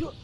I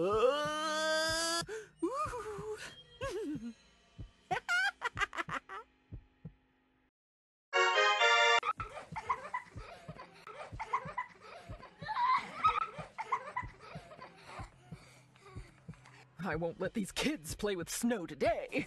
I won't let these kids play with snow today.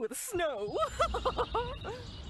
With snow!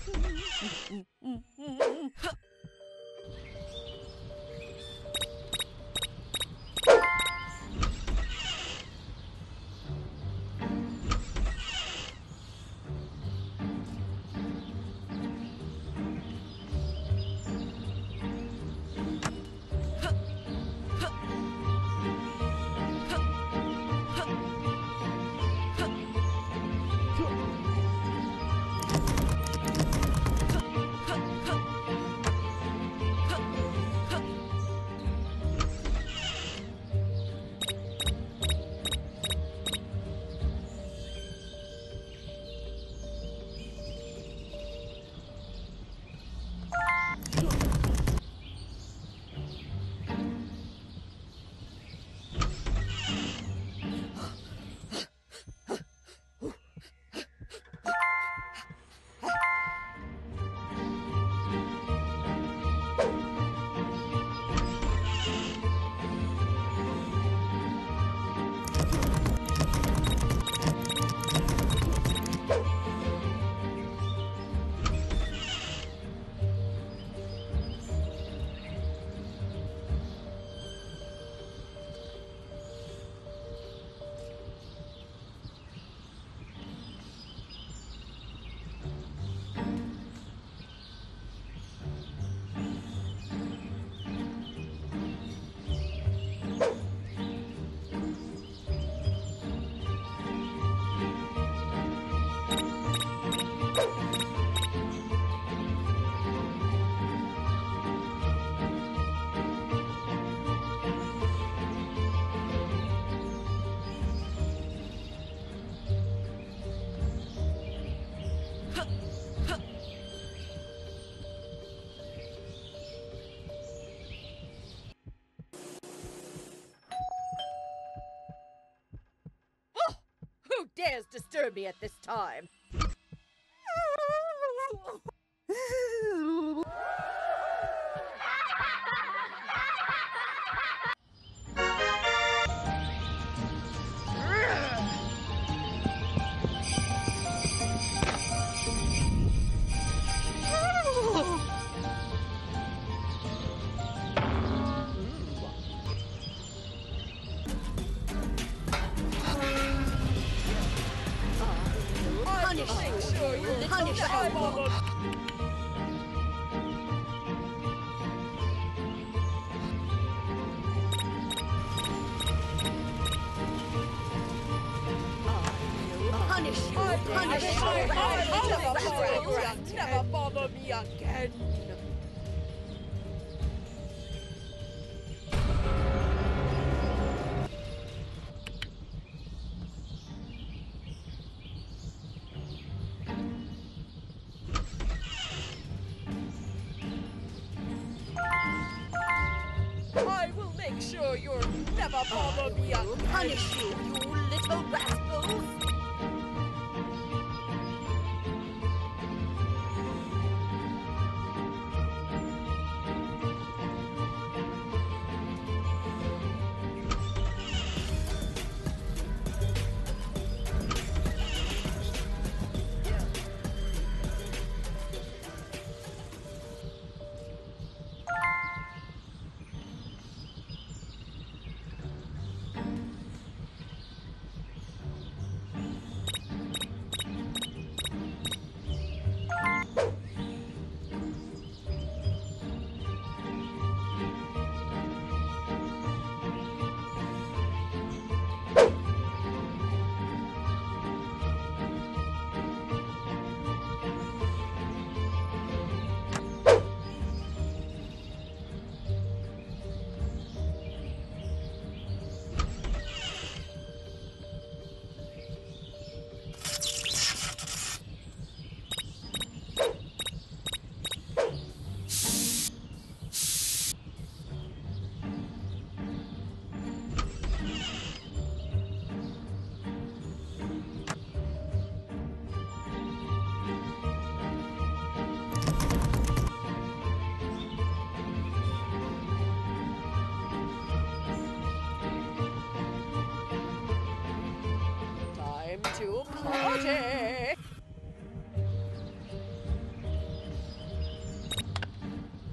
dares disturb me at this time? Sure you Punish never sure you'll never bother me I will punish you, you little rascals!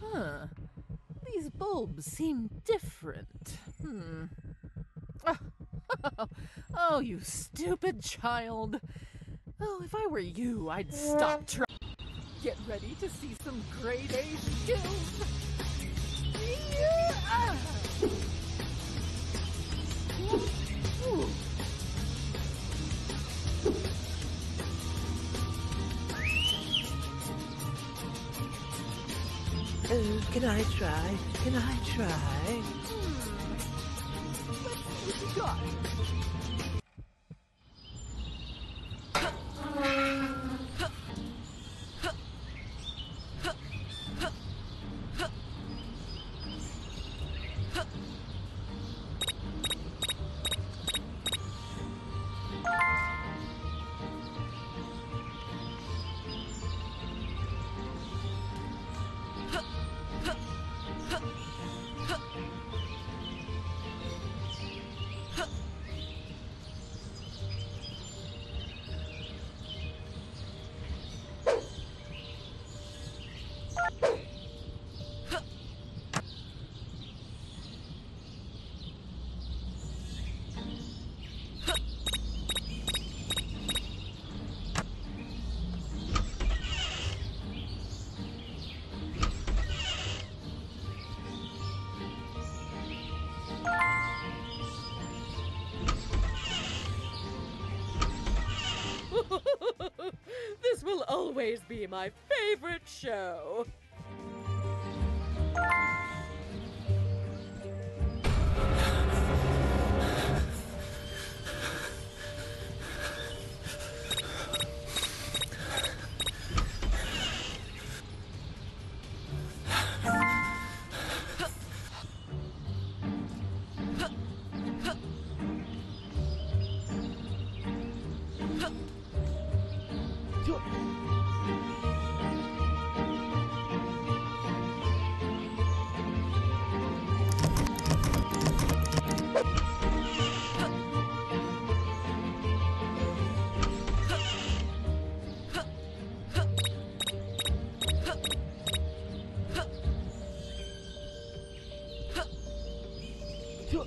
Huh. These bulbs seem different. Hmm. Oh, oh you stupid child. Oh, if I were you, I'd stop trying. Get ready to see some grade A skills. Yeah! Oh, can I try? Can I try? Hmm. What you got? Always be my favorite show. 停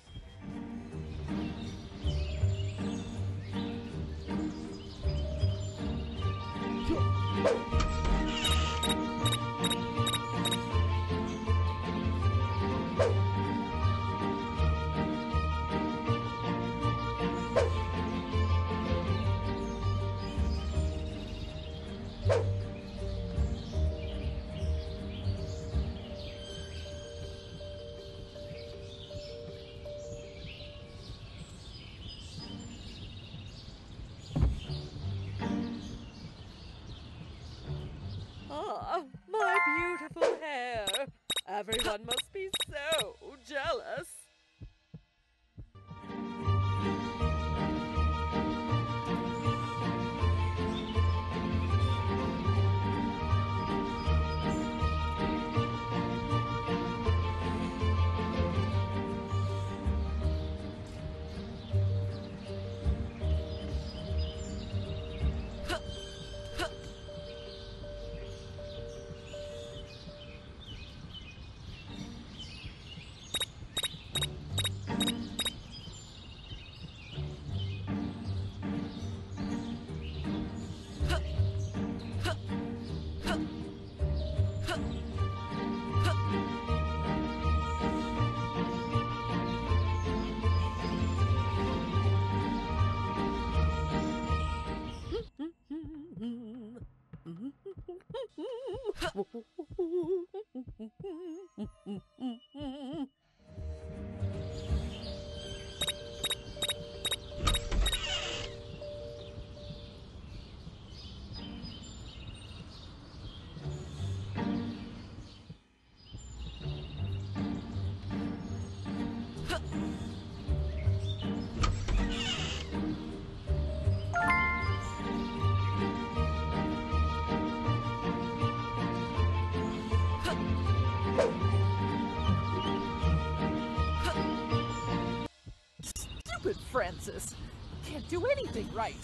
Stupid Francis! Can't do anything right!